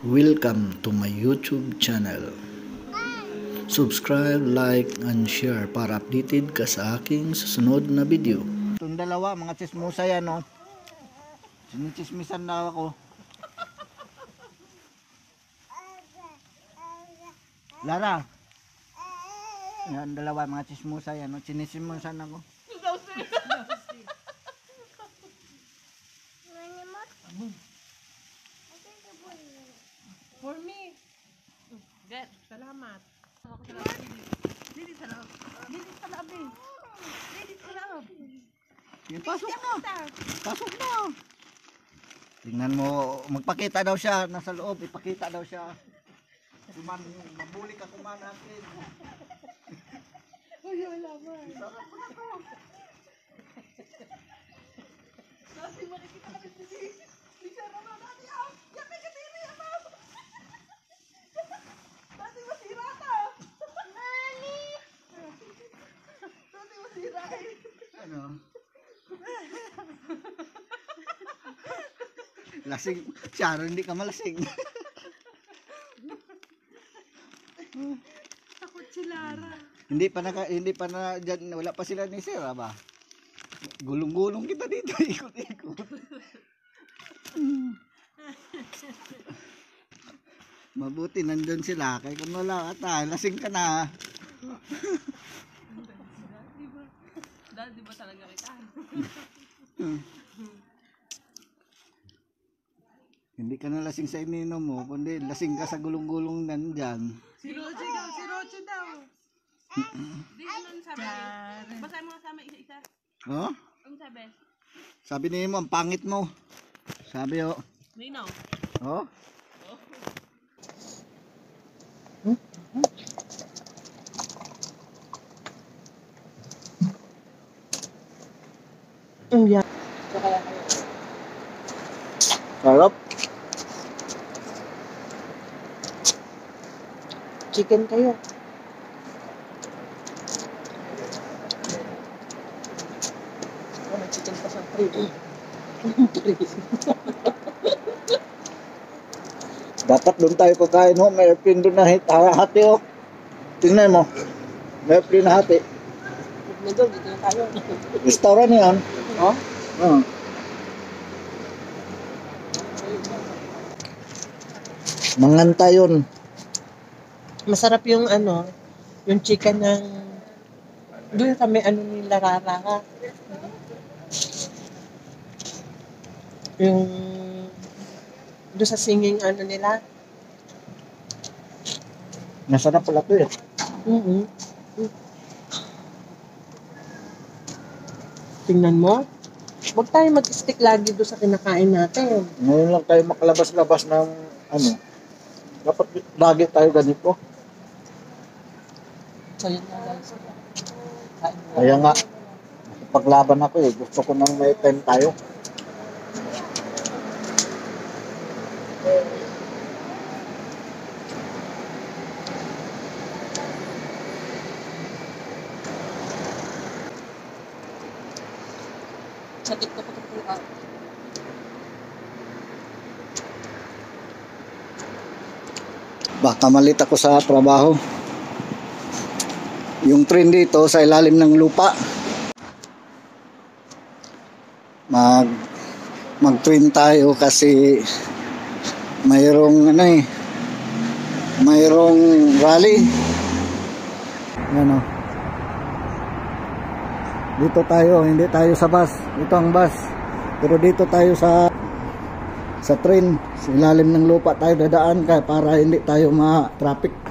Welcome to my YouTube channel. Subscribe, like, and share para updated ka sa aking susunod na video. Itong dalawa, mga chismosa yan, no? Sinichismisan na ako. Lara. Yan, dalawa, mga chismosa yan, no? Sinichismisan ako. For salamat. Dili sa loob. Dili sa loob eh. Dili sa loob. Pasok na. Pasok na. Tingnan mo, magpakita daw siya. Nasa loob, ipakita daw siya. Kuman, mabuli ka kuman natin. Uy, wala ba? Kasi makikita ka rin si na dati ah. Yan may katiri Masira eh. Ano? Lasing. Sharon, hindi ka malasing. Takot si Lara. hindi pa naka, hindi pa na dyan, wala pa sila ni Sarah ba? Gulong-gulong kita dito, ikot-ikot. Mabuti nandun sila, kaya kung wala ka ta, lasing ka na. Di ba? Dahil di ba talaga kita? Hindi ka na lasing sa ininom mo, kundi lasing ka sa gulong-gulong nandyan. Si Roche daw, si Roche daw. Di ko nun sabi. Basahin mo nga sama isa-isa. Oh? Ang sabi? Sabi ni mo, ang pangit mo. Sabi oh. Nino. Oh? Yeah. Sarap. Chicken kayo. Oh, may chicken pa sa fridge. Dapat doon tayo kakain ho. May airplane doon na hit- ha- hati oh. Tingnan mo. May airplane na hati. Medyo, dito na tayo. Restaurant yan. Oh? Oh. Manganta yun. Masarap yung ano, yung chicken ng doon kami ano nila rara Yung doon sa singing ano nila. Nasarap pala to eh. mm Tingnan mo. Huwag tayo mag-stick lagi doon sa kinakain natin. Ngayon lang tayo makalabas-labas ng ano. Dapat lagi tayo ganito. So yun na guys. Kaya nga, paglaban ako eh. Gusto ko nang may time tayo. Sa TikTok ko po ah. Baka malit ako sa trabaho. Yung train dito sa ilalim ng lupa. Mag mag-train tayo kasi mayroong ano eh mayroong rally. Ano? Dito tayo, hindi tayo sa bus. Ito ang bus. Pero dito tayo sa sa train, sa ilalim ng lupa tayo dadaan kaya para hindi tayo ma-traffic.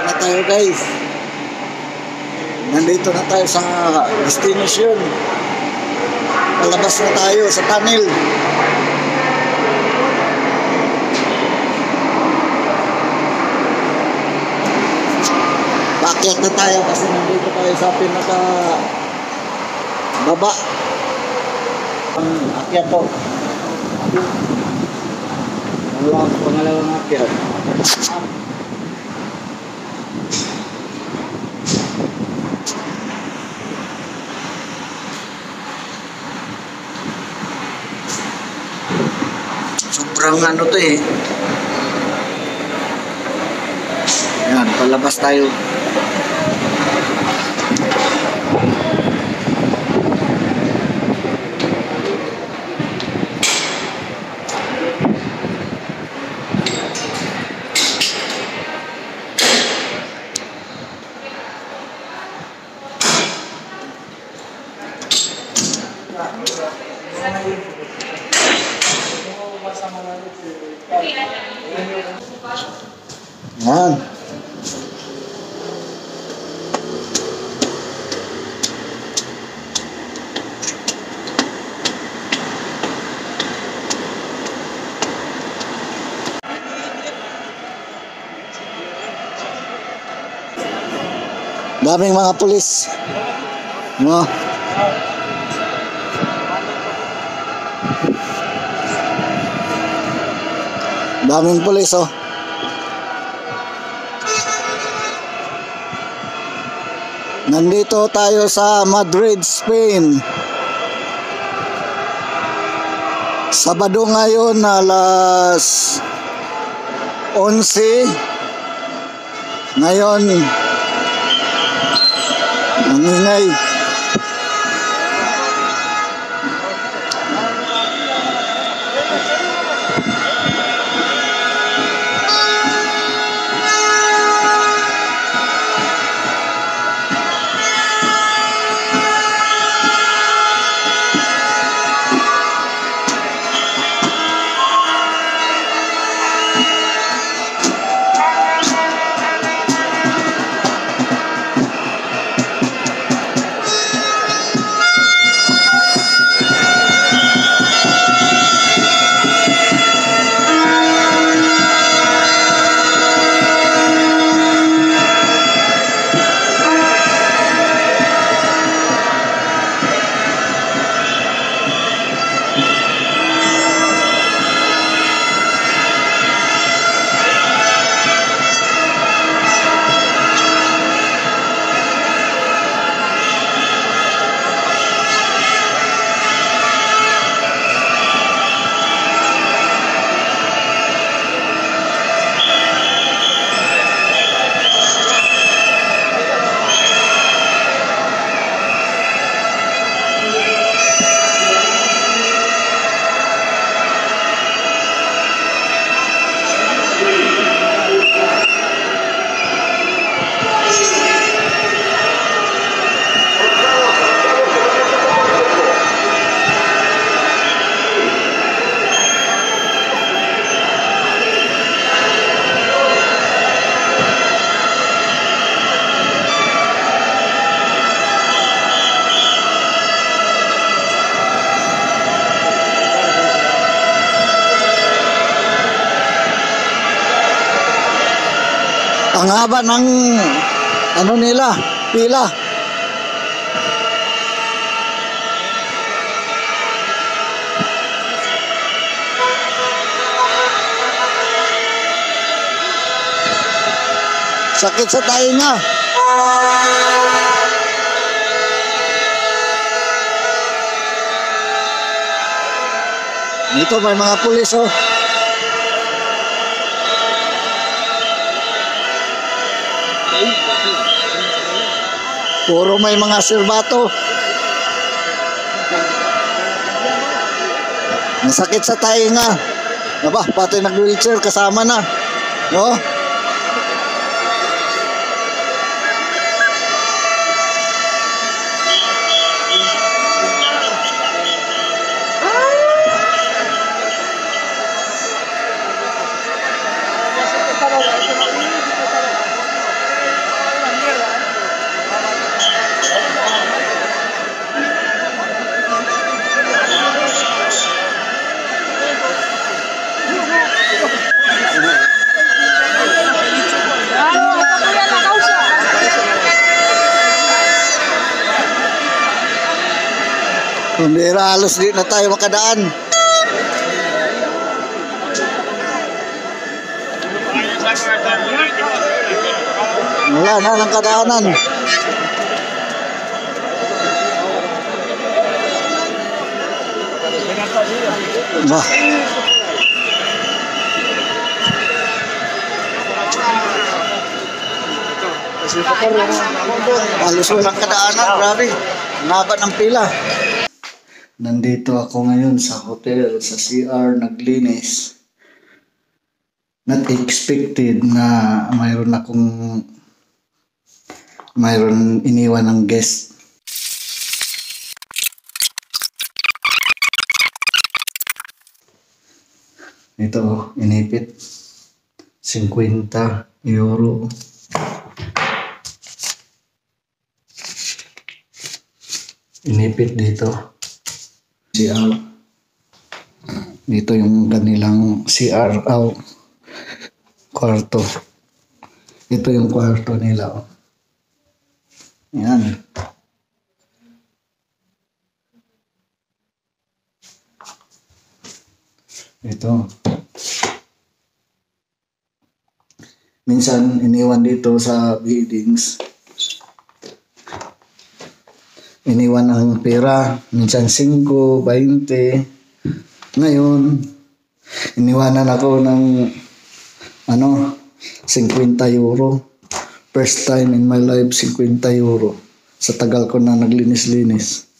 Baba na tayo guys. Nandito na tayo sa destination. Palabas na tayo sa tunnel. Bakit na tayo kasi nandito tayo sa pinaka baba. Ang akyat ko. Ang pangalawang akyat. Sobrang ano to eh. Yan, palabas tayo. Yan. Daming mga pulis. No? Daming pulis oh. Nandito tayo sa Madrid, Spain. Sabado ngayon alas 11. Ngayon, ang. Ang haba ng ano nila, pila. Sakit sa tainga. Dito may mga pulis oh. Puro may mga sirbato. Masakit sa tainga. Aba, pati nag-wheelchair kasama na. No? Hindi halos di na tayo makadaan. Wala na ng kadaanan. Bah. Halos walang kadaanan, grabe. Naba ng pila. Nandito ako ngayon sa hotel, sa CR, naglinis. Not expected na mayroon akong mayroon iniwan ng guest. Ito, inipit. 50 euro. Inipit dito. CR. Dito yung kanilang CR. Oh, kwarto. Ito yung kwarto nila. Oh. Yan. Ito. Minsan iniwan dito sa buildings. Iniwan ang pera. Minsan 5, 20. Ngayon, iniwanan ako ng ano, 50 euro. First time in my life, 50 euro. Sa tagal ko na naglinis-linis.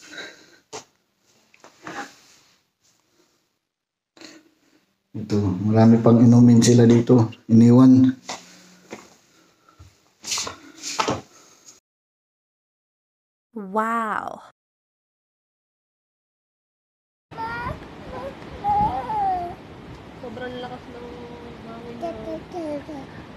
Ito, marami pang inumin sila dito. Iniwan. Wow. Sobrang lakas ng hangin.